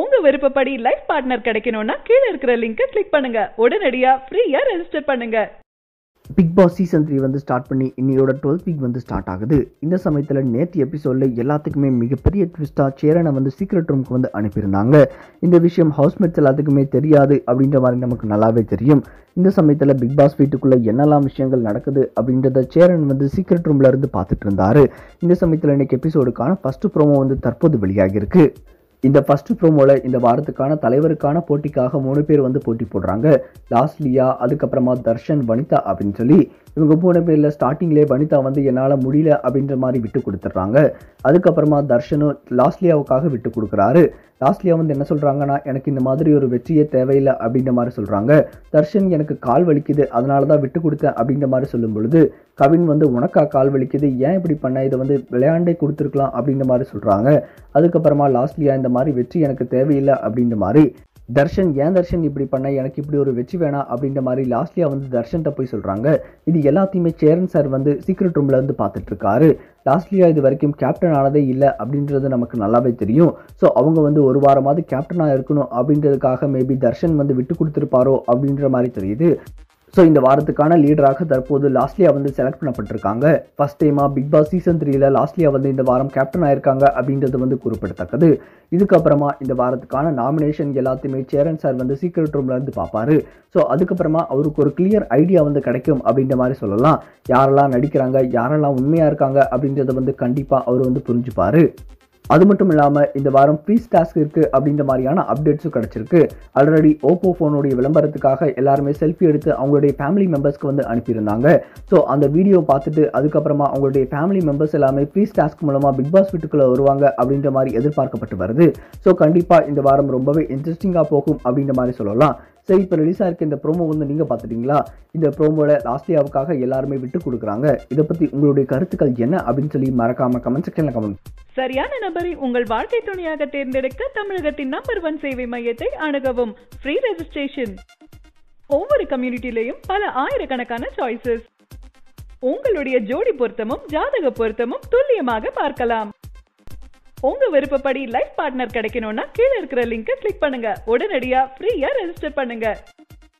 உங்க விருப்பப்படி life partner கிடைக்கணும்னா கீழே இருக்கிற லிங்கை கிளிக் பண்ணுங்க. உடனடியா ஃப்ரீயா ரெஜிஸ்டர் பண்ணுங்க. பிக் பாஸ் சீசன் த்ரீ வந்து ஸ்டார்ட் பண்ணி இன்னையோட டுவெல்த் வீக் வந்து ஸ்டார்ட் ஆகுது. இந்த சமயத்தில் நேற்று எபிசோடில் எல்லாத்துக்குமே மிகப்பெரிய ட்விஸ்ட்டாக சேரனை வந்து சீக்ரெட் ரூமுக்கு வந்து அனுப்பியிருந்தாங்க. இந்த விஷயம் ஹவுஸ்மேட்ஸ் எல்லாத்துக்குமே தெரியாது அப்படின்ற மாதிரி நமக்கு நல்லாவே தெரியும். இந்த சமயத்தில் பிக் பாஸ் வீட்டுக்குள்ளே என்னெல்லாம் விஷயங்கள் நடக்குது அப்படின்றத சேரன் வந்து சீக்ரெட் ரூம்ல இருந்து பார்த்துட்டு இருந்தார். இந்த சமயத்தில் இன்னைக்கு எபிசோடுக்கான ஃபஸ்ட்டு ப்ரோமோ வந்து தற்போது வெளியாகியிருக்கு. இந்த ஃபர்ஸ்ட் ப்ரோமோவில் இந்த வாரத்துக்கான தலைவருக்கான போட்டிக்காக மூணு பேர் வந்து போட்டி போடுறாங்க. லாஸ்ட்லியா அதுக்கப்புறமா தர்ஷன் வனிதா அப்படின்னு சொல்லி இவங்க மூணு பேரில் ஸ்டார்டிங்லேயே வனிதா வந்து என்னால் முடியல அப்படின்ற மாதிரி விட்டு கொடுத்துட்றாங்க. அதுக்கப்புறமா தர்ஷனும் லாஸ்ட்லியாவுக்காக விட்டு கொடுக்குறாரு. லாஸ்ட்லியா வந்து என்ன சொல்கிறாங்கன்னா எனக்கு இந்த மாதிரி ஒரு வெற்றியே தேவையில்லை அப்படின்ற மாதிரி சொல்கிறாங்க தர்ஷன் எனக்கு கால் வலிக்குது அதனால தான் விட்டு கொடுத்தேன் அப்படின்ற மாதிரி சொல்லும் பொழுது கவின் வந்து உனக்கா கால் வலிக்குது? ஏன் இப்படி பண்ண? இதை வந்து விளையாண்டே கொடுத்துருக்கலாம் அப்படின்ற மாதிரி சொல்கிறாங்க அதுக்கப்புறமா லாஸ்ட்லியா இந்த மாதிரி வெற்றி எனக்கு தேவையில்லை அப்படின்ற மாதிரி தர்ஷன் ஏன் தர்ஷன் இப்படி பண்ண? எனக்கு இப்படி ஒரு வெற்றி வேணாம் அப்படின்ற மாதிரி லாஸ்ட்லியா வந்து தர்ஷன்கிட்ட போய் சொல்கிறாங்க இது எல்லாத்தையுமே சேரன் சார் வந்து சீக்ரெட் ரூமில் வந்து பார்த்துட்ருக்காரு. லாஸ்ட்லியா இது வரைக்கும் கேப்டன் ஆனதே இல்லை அப்படின்றது நமக்கு நல்லாவே தெரியும். ஸோ அவங்க வந்து ஒரு வாரமாவது கேப்டனாக இருக்கணும் அப்படின்றதுக்காக மேபி தர்ஷன் வந்து விட்டு கொடுத்துருப்பாரோ அப்படின்ற மாதிரி தெரியுது. ஸோ இந்த வாரத்துக்கான லீடராக தற்போது லாஸ்ட்லியாக வந்து செலக்ட் பண்ணப்பட்டிருக்காங்க. ஃபர்ஸ்ட் டைமாக பிக் பாஸ் சீசன் த்ரீயில் லாஸ்ட்லியாக வந்து இந்த வாரம் கேப்டன் ஆயிருக்காங்க அப்படின்றது வந்து குறிப்பிடத்தக்கது. இதுக்கப்புறமா இந்த வாரத்துக்கான நாமினேஷன் எல்லாத்தையுமே சேரன் சார் வந்து சீக்ரெட் ரூம்ல இருந்து பார்ப்பாரு. ஸோ அதுக்கப்புறமா அவருக்கு ஒரு கிளியர் ஐடியா வந்து கிடைக்கும் அப்படின்ற மாதிரி சொல்லலாம். யாரெல்லாம் நடிக்கிறாங்க யாரெல்லாம் உண்மையாக இருக்காங்க அப்படின்றத வந்து கண்டிப்பாக அவர் வந்து புரிஞ்சுப்பார். அது மட்டும் இல்லாமல் இந்த வாரம் ஃப்ரீ டாஸ்க் இருக்குது அப்படின்ற மாதிரியான அப்டேட்ஸும் கிடச்சிருக்கு. ஆல்ரெடி ஓப்போ ஃபோனுடைய விளம்பரத்துக்காக எல்லாருமே செல்ஃபி எடுத்து அவங்களுடைய ஃபேமிலி மெம்பர்ஸ்க்கு வந்து அனுப்பியிருந்தாங்க. ஸோ அந்த வீடியோ பார்த்துட்டு அதுக்கப்புறமா அவங்களுடைய ஃபேமிலி மெம்பர்ஸ் எல்லாமே ஃப்ரீ டாஸ்க் மூலமாக பிக் பாஸ் வீட்டுக்குள்ளே வருவாங்க அப்படின்ற மாதிரி எதிர்பார்க்கப்பட்டு வருது. ஸோ கண்டிப்பாக இந்த வாரம் ரொம்பவே இன்ட்ரெஸ்டிங்காக போகும் அப்படின்ற மாதிரி சொல்லலாம். சரி இப்போ ரிலீஸ் இருக்க இந்த ப்ரோமோ வந்து நீங்கள் பார்த்துட்டீங்களா? இந்த ப்ரோமோவில் லாஸ்ட்லியாவுக்காக எல்லாருமே விட்டு கொடுக்குறாங்க. இதை பற்றி உங்களுடைய கருத்துக்கள் என்ன அப்படின்னு சொல்லி மறக்காமல் கமெண்ட் செக்ஷனில் கமெண்ட் சரியான நபரை உங்கள் வாழ்க்கை துணையாக தேர்ந்தெடுக்க தமிழகத்தின் நம்பர் ஒன் சேவை மையத்தை அணுகவும். ஃப்ரீ ரெஜிஸ்ட்ரேஷன் ஒவ்வொரு கம்யூனிட்டிலையும் பல ஆயிரக்கணக்கான சாய்ஸஸ் உங்களுடைய ஜோடி பொருத்தமும் ஜாதக பொருத்தமும் துல்லியமாக பார்க்கலாம். உங்க விருப்பப்படி லைஃப் பார்ட்னர் கிடைக்கணும்னா கீழே இருக்கிற லிங்கை கிளிக் பண்ணுங்க. உடனடியா ஃப்ரீயா ரெஜிஸ்டர் பண்ணுங்க.